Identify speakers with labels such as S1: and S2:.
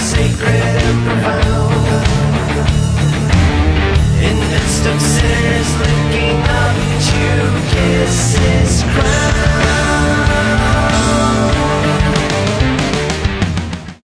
S1: sacred.